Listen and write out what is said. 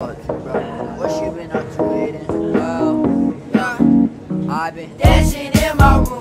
What you been up to, Aiden? Well, yeah, I've been Dancing in my room.